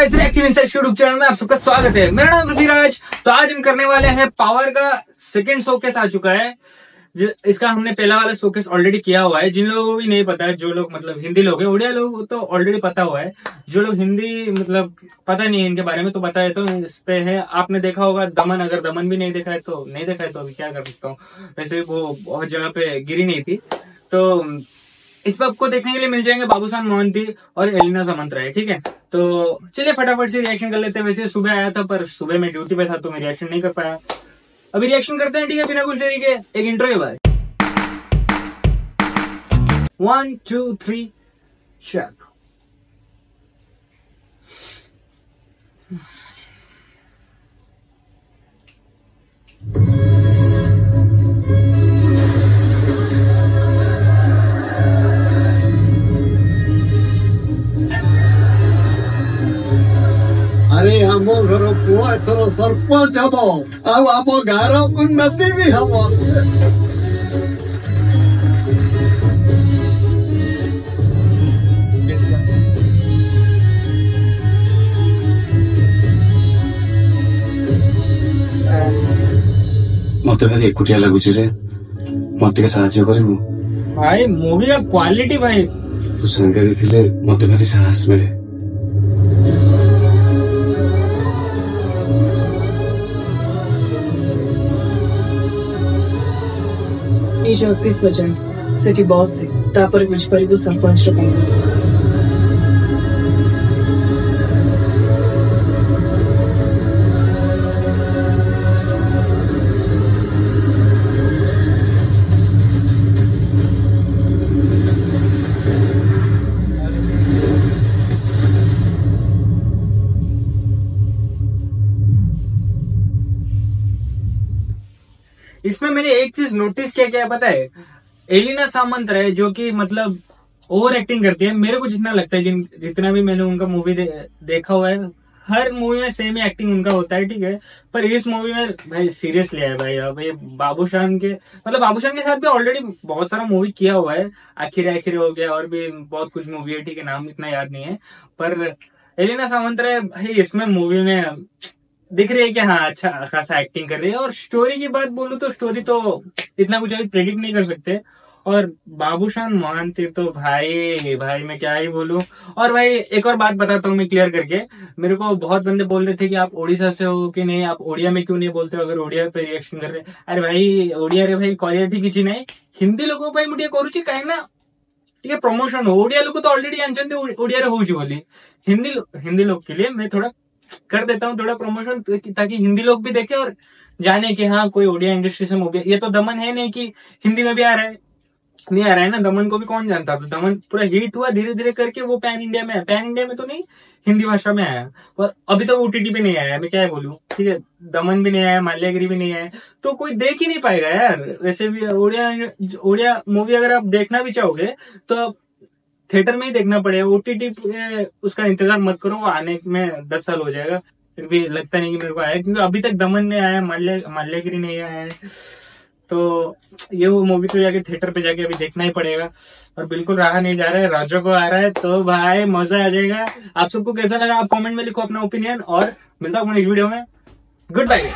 Guys reaction insights YouTube channel में आप सबका स्वागत है। मेरा नाम ऋषिराज तो आज हम करने वाले हैं पावर का सेकंड शोकेस आ चुका है। इसका हमने पहला वाला शोकेस ऑलरेडी किया हुआ है। जिन लोगों को भी नहीं पता है, जो लोग मतलब हिंदी लोग हैं, उड़िया लोग तो ऑलरेडी पता हुआ है। जो लोग हिंदी मतलब पता नहीं है इनके बारे में तो पता है तो इस पे है। आपने देखा होगा, दमन, अगर दमन भी नहीं देखा है तो नहीं देखा है तो अभी क्या कर सकता हूँ। वैसे वो बहुत जगह पे गिरी नहीं थी। तो इस पे आपको देखने के लिए मिल जाएँगे बाबूसान मोहंती और एलिना समंत राय, ठीक है? तो चलिए फटाफट से रिएक्शन कर लेते हैं। वैसे सुबह आया था, पर सुबह मैं ड्यूटी पे था तो मैं रिएक्शन नहीं कर पाया। अभी रिएक्शन करते हैं, ठीक है, बिना कुछ देरी के। एक इंट्रो के बाद। वन टू थ्री चल आम घर पुआ एथर सरपंच हम आम गाँव उन्नति भी हम मत भाई एक्टिया लगुच मत सा क्वाटी भाई तू संगे मत भारी साहस मिले। नीचे अड़तीस बजे सिटी बॉस से तापर मुझ पर सरपंच रखूँगा। इसमें मैंने एक चीज़ नोटिस किया क्या पता है? एलिना सामंत रहे जो कि मतलब ओवर एक्टिंग करती है। मेरे को जितना लगता है जिन जितना भी मैंने उनका मूवी दे, देखा हुआ है हर मूवी में सेम ही एक्टिंग उनका होता है ठीक है? पर इस मूवी में भाई सीरियस लिया है भाई ये बाबूशान के मतलब बाबूशान के साथ भी ऑलरेडी बहुत सारा मूवी किया हुआ है। आखिर आखिर हो गया और भी बहुत कुछ मूवी है ठीक है? नाम इतना याद नहीं है। पर एलिना सामंत रहे भाई इसमें मूवी में दिख रही है कि हाँ अच्छा खासा एक्टिंग कर रही है। और स्टोरी की बात बोलू तो स्टोरी तो इतना कुछ अभी प्रेडिक्ट नहीं कर सकते। और बाबूशान मोहंती तो भाई भाई मैं क्या ही बोलू। और भाई, एक और बात बताता हूँ मैं क्लियर करके। मेरे को बहुत बंदे बोल रहे थे कि आप ओडिशा से हो कि नहीं, आप ओडिया में क्यों नहीं बोलते हो अगर ओडिया पे रिएक्शन कर रहे अरे भाई, ओडिया रे भाई क्वालिटी किसी नहीं। हिंदी लोक ପାଇଁ ମୁଁ ଟିକେ कहीं ना, ठीक है प्रमोशन हो। ओडिया लोग तो ऑलरेडी जानते ओडिया रे हो बोली हिंदी हिंदी लोग के लिए मैं थोड़ा कर देता हूँ थोड़ा प्रमोशन ताकि हिंदी लोग भी देखे और जाने कि हाँ कोई ओडिया इंडस्ट्री से मूवी ये तो दमन है नहीं कि हिंदी में भी आ रहा है। नहीं आ रहा है ना, दमन को भी कौन जानता? तो दमन पूरा हिट हुआ धीरे धीरे करके वो पैन इंडिया में आया। पैन इंडिया में तो नहीं, हिंदी भाषा में आया। पर अभी तो ओटीटी पे नहीं आया, मैं क्या बोलूँ? ठीक है, दमन भी नहीं आया माल्यागिरी भी नहीं आया। तो कोई देख ही नहीं पाएगा यार। वैसे भी ओडिया ओडिया मूवी अगर आप देखना भी चाहोगे तो थिएटर में ही देखना पड़ेगा। ओटीटी उसका इंतज़ार मत करो, वो आने में दस साल हो जाएगा। फिर भी लगता नहीं कि मेरे को आया, क्योंकि अभी तक दमन नहीं आया, माल्य, माल्यागिरी नहीं आया है। तो ये वो मूवी तो जाके थिएटर पे जाके अभी देखना ही पड़ेगा। और बिल्कुल रहा नहीं जा रहा है, राजा को आ रहा है तो भाई मज़ा आ जाएगा। आप सबको कैसा लगा? आप कमेंट में लिखो अपना ओपिनियन और मिलता हूँ नेक्स्ट वीडियो में। Good bye